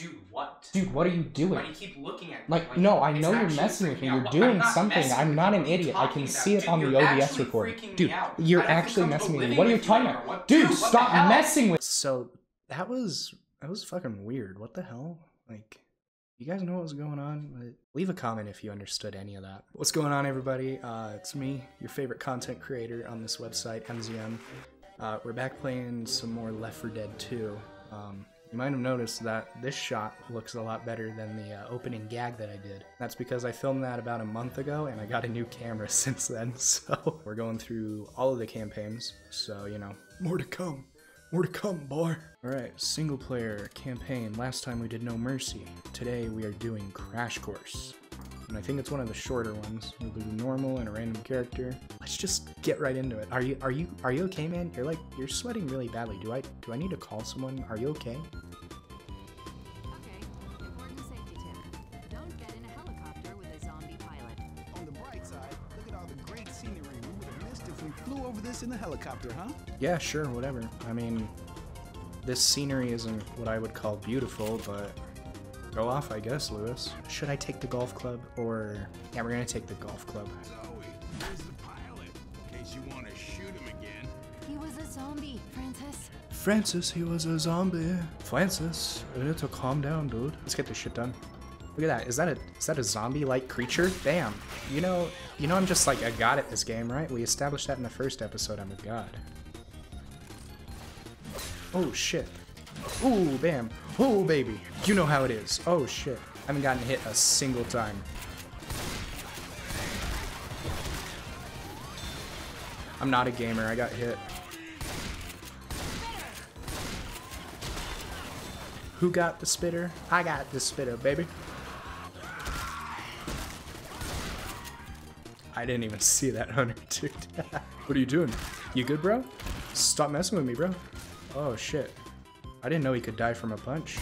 Dude, what? Dude, what are you doing? Why doing? do you keep looking at me? Like, no, I know you're messing with me. You're No, doing I'm something. I'm not an What are you idiot. I can see about? it on the OBS actually recording. Dude, you're I have to actually messing with me. What are you talking about? what? Dude, Dude, stop messing with So that was that was fucking weird. What the hell? Like, you guys know what was going on? Leave a comment if you understood any of that. What's going on, everybody? Uh, it's me, your favorite content creator on this website, MZM. Uh, we're back playing some more Left 4 Dead 2. Um, you might have noticed that this shot looks a lot better than the uh, opening gag that I did. That's because I filmed that about a month ago and I got a new camera since then. So we're going through all of the campaigns. So, you know, more to come. More to come, boy. Alright, single player campaign. Last time we did No Mercy. Today we are doing Crash Course. And I think it's one of the shorter ones. We'll do normal and a random character. Let's just get right into it. Are you are you are you okay, man? You're like you're sweating really badly. Do I do I need to call someone? Are you okay? Okay, important safety tip. Don't get in a helicopter with a zombie pilot. On the bright side, look at all the great scenery we would have missed if we flew over this in the helicopter, huh? Yeah, sure, whatever. I mean, this scenery isn't what I would call beautiful, but go off, I guess, Louis. Should I take the golf club or yeah, we're gonna take the golf club. Zoey, here's the pilot. In case you want to shoot him again. He was a zombie, Francis. Francis, he was a zombie. Francis, you need to calm down, dude. Let's get this shit done. Look at that. Is that a is that a zombie-like creature? Damn. You know, you know I'm just like a god at this game, right? We established that in the first episode. I'm a god. Oh shit. Ooh, bam. Oh baby. You know how it is. Oh shit. I haven't gotten hit a single time. I'm not a gamer. I got hit. Who got the spitter? I got the spitter, baby. I didn't even see that hunter, dude. what are you doing? You good, bro? Stop messing with me, bro. Oh, shit. I didn't know he could die from a punch.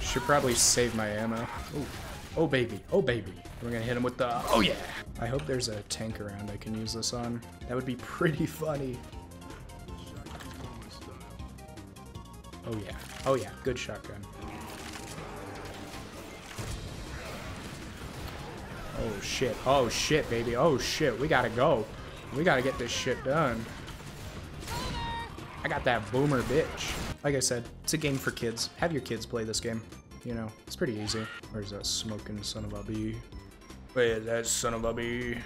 Should probably save my ammo. Oh, oh baby. Oh, baby. We're gonna hit him with the... Oh, yeah. I hope there's a tank around I can use this on. That would be pretty funny. Oh, yeah. Oh, yeah. Good shotgun. Oh shit. Oh shit, baby. Oh shit. We gotta go. We gotta get this shit done. I got that boomer bitch. Like I said, it's a game for kids. Have your kids play this game. You know, it's pretty easy. Where's that smoking son of a bee? Where's that son of a bee?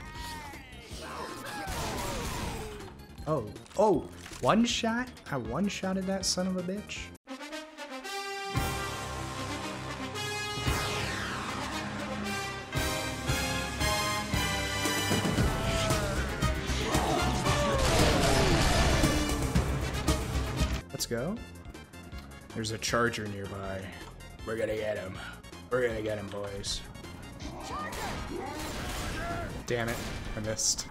Oh, oh, one shot? I one shotted that son of a bitch? Go. There's a charger nearby. We're gonna get him. We're gonna get him, boys. Damn it, I missed.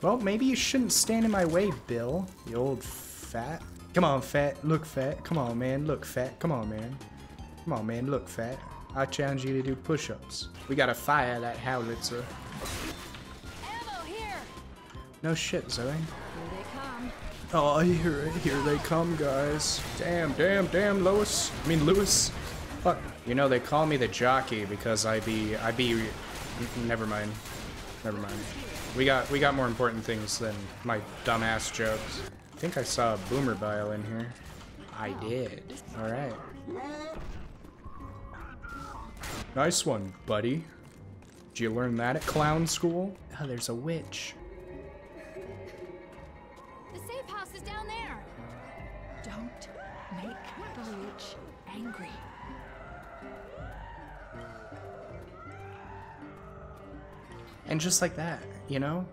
Well, maybe you shouldn't stand in my way, Bill. You old fat. Come on, fat. Look, fat. Come on, man. Look, fat. Come on, man. Come on, man. Look, fat. I challenge you to do push-ups. We gotta fire that howitzer. Ammo here! No shit, Zoey. Here they come. Oh, here, here they come, guys. Damn, damn, damn, Lois. I mean, Louis. Fuck. You know, they call me the jockey because I be, I be, never mind. Never mind. We got, we got more important things than my dumbass jokes. I think I saw a boomer bile in here. I did. Alright. Nice one, buddy. Did you learn that at clown school? Oh, there's a witch. And just like that, you know?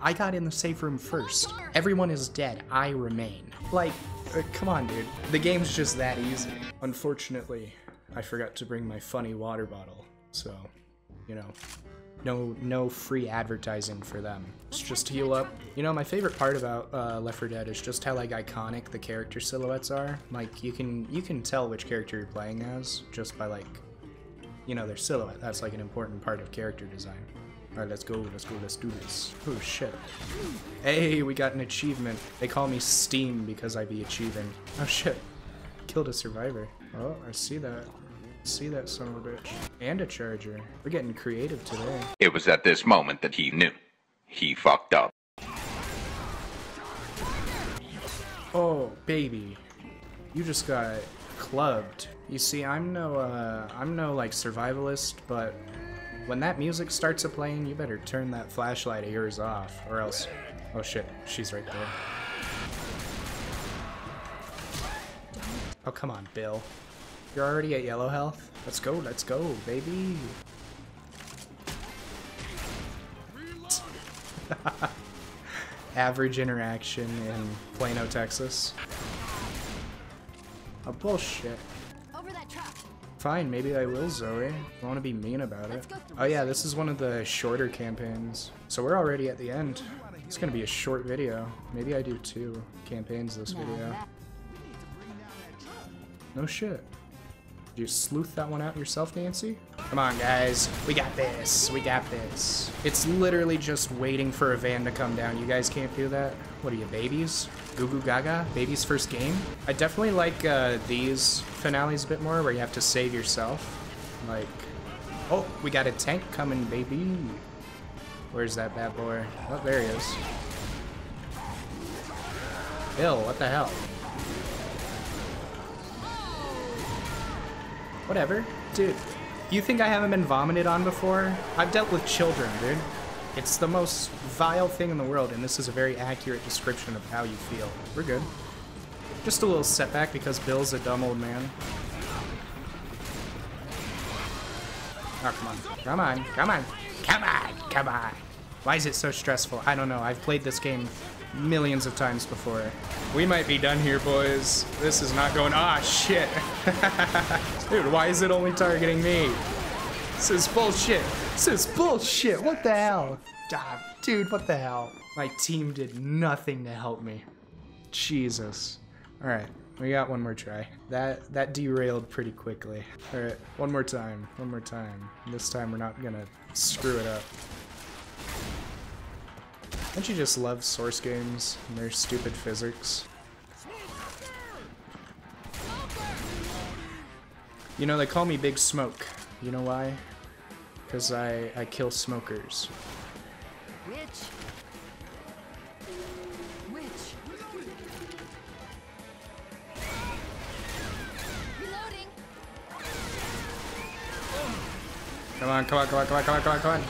I got in the safe room first. Everyone is dead. I remain. Like, uh, come on, dude. The game's just that easy. Unfortunately, I forgot to bring my funny water bottle. So, you know, no no free advertising for them. It's just heal up. You know, my favorite part about uh, Left 4 Dead is just how like iconic the character silhouettes are. Like you can you can tell which character you're playing as just by like you know, their silhouette. That's like an important part of character design. Alright, let's go, let's go, let's do this. Oh shit. Hey, we got an achievement. They call me Steam because I be achieving. Oh shit. Killed a survivor. Oh, I see that. see that son of a bitch. And a charger. We're getting creative today. It was at this moment that he knew. He fucked up. Oh, baby. You just got clubbed. You see, I'm no, uh, I'm no, like, survivalist, but when that music starts a playing, you better turn that flashlight of yours off, or else... Oh shit, she's right there. Oh, come on, Bill. You're already at yellow health? Let's go, let's go, baby. Average interaction in Plano, Texas. Oh, bullshit. Over that truck. Fine, maybe I will, Zoey. I want to be mean about it. Let's go through Oh yeah, this is one of the shorter campaigns. So we're already at the end. It's gonna be a short video. Maybe I do two campaigns this video. No shit. Did you sleuth that one out yourself, Nancy? Come on, guys. We got this. We got this. It's literally just waiting for a van to come down. You guys can't do that? What are you, babies? Goo Goo Gaga? Baby's first game? I definitely like uh, these finales a bit more where you have to save yourself. Like, oh, we got a tank coming, baby. Where's that bad boy? Oh, there he is. Bill, what the hell? Whatever. Dude, you think I haven't been vomited on before? I've dealt with children, dude. It's the most vile thing in the world, and this is a very accurate description of how you feel. We're good. Just a little setback because Bill's a dumb old man. Oh, come on. Come on. Come on. Come on. Come on. Why is it so stressful? I don't know. I've played this game millions of times before. We might be done here, boys. This is not going. Ah, shit. Dude, why is it only targeting me? This is bullshit. This is bullshit. What the hell? Ah, dude, what the hell? My team did nothing to help me. Jesus. All right, we got one more try. That that derailed pretty quickly. All right, one more time. One more time. This time we're not gonna screw it up. Don't you just love source games and their stupid physics? You know, they call me Big Smoke. You know why? Because I, I kill smokers. Which? Which? Reloading. Come on, come on, come on, come on, come on, come on, come on.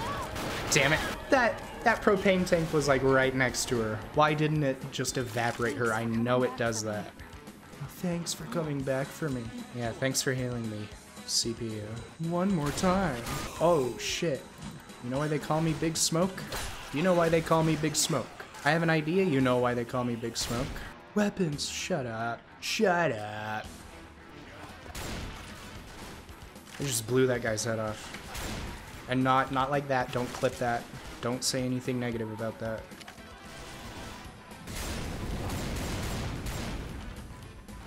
Damn it. That that propane tank was like right next to her. Why didn't it just evaporate her? I know it does that. Thanks for coming back for me. Yeah, thanks for healing me, CPU. One more time. Oh, shit. You know why they call me Big Smoke? You know why they call me Big Smoke? I have an idea you know why they call me Big Smoke. Weapons, shut up. Shut up. I just blew that guy's head off. And not not like that. Don't clip that. Don't say anything negative about that.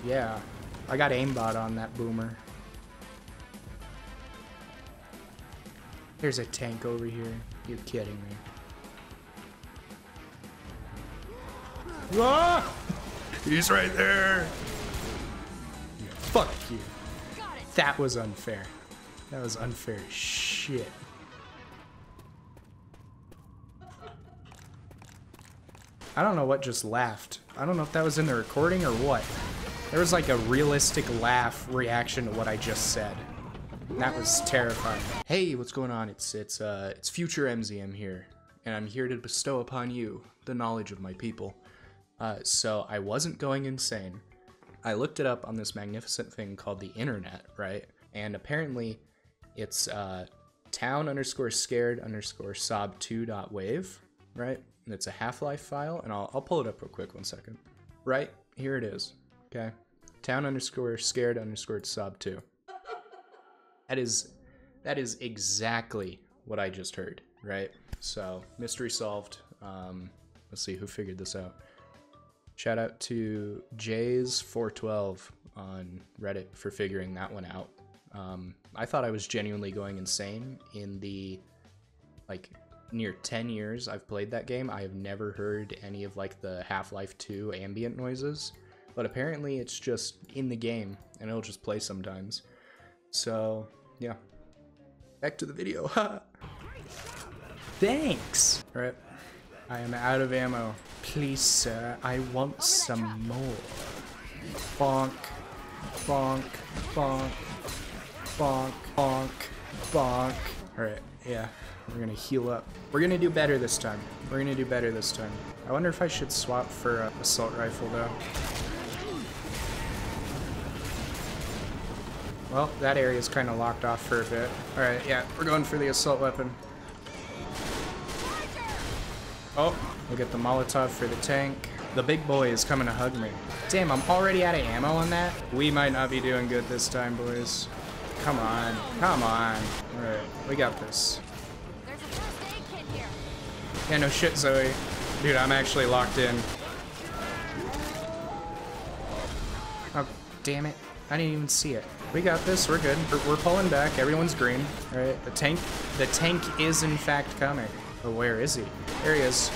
Yeah. I got aimbot on that boomer. There's a tank over here. You're kidding me. Ah! He's right there. Fuck you. That was unfair. That was unfair shit. I don't know what just laughed. I don't know if that was in the recording or what. There was like a realistic laugh reaction to what I just said. That was terrifying. Hey, what's going on? It's it's uh it's future MZM here, and I'm here to bestow upon you the knowledge of my people. Uh, so I wasn't going insane. I looked it up on this magnificent thing called the internet, right? And apparently, it's uh, town underscore scared underscore sob 2 dot wave, right? And it's a Half Life file, and I'll, I'll pull it up real quick, one second. Right here it is, okay? Town underscore scared underscore sob 2. That is that is exactly what I just heard, right? So mystery solved. Um, let's see who figured this out. Shout out to Jays412 on Reddit for figuring that one out. Um, I thought I was genuinely going insane in the like near 10 years I've played that game. I have never heard any of like the Half-Life 2 ambient noises, but apparently it's just in the game and it'll just play sometimes. So, yeah. Back to the video. Thanks! Alright. I am out of ammo. Please, sir, I want some more. Bonk. Bonk. Bonk. Bonk. Bonk. Bonk. Alright, yeah. We're gonna heal up. We're gonna do better this time. We're gonna do better this time. I wonder if I should swap for a assault rifle though. Well, that area's kind of locked off for a bit. Alright, yeah, we're going for the assault weapon. Oh, we'll get the Molotov for the tank. The big boy is coming to hug me. Damn, I'm already out of ammo on that? We might not be doing good this time, boys. Come on, come on. Alright, we got this. Yeah, no shit, Zoey. Dude, I'm actually locked in. Oh, damn it. I didn't even see it. We got this, we're good. We're, we're pulling back, everyone's green. Alright, the tank, the tank is in fact coming. But where is he? There he is.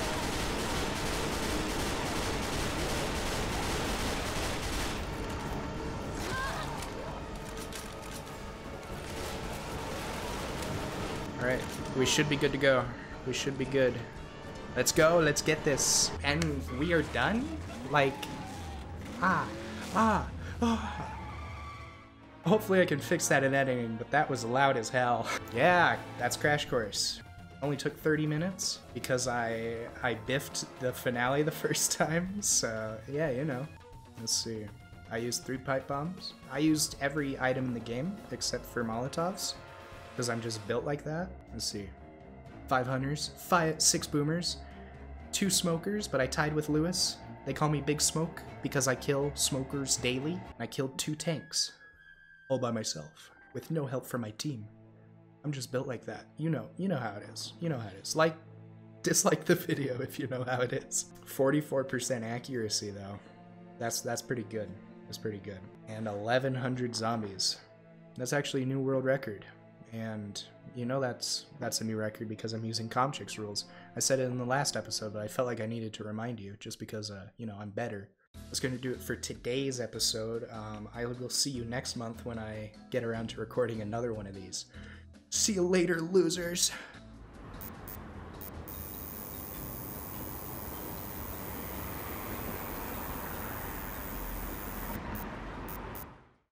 Alright, we should be good to go. We should be good. Let's go, let's get this. And we are done? Like, ah, ah, ah. Hopefully I can fix that in editing, but that was loud as hell. yeah, that's Crash Course. Only took 30 minutes because I I biffed the finale the first time, so yeah, you know. Let's see. I used three pipe bombs. I used every item in the game except for Molotovs because I'm just built like that. Let's see. Five hunters, five, six boomers, two smokers, but I tied with Louis. They call me Big Smoke because I kill smokers daily. I killed two tanks, all by myself, with no help from my team. I'm just built like that. You know, you know how it is. You know how it is. Like, dislike the video if you know how it is. 44% accuracy though. That's that's pretty good. That's pretty good. And 1100 zombies. That's actually a new world record. And you know that's that's a new record because I'm using Comchicks rules. I said it in the last episode, but I felt like I needed to remind you just because uh, you know, I'm better. That's going to do it for today's episode. Um, I will see you next month when I get around to recording another one of these. See you later, losers.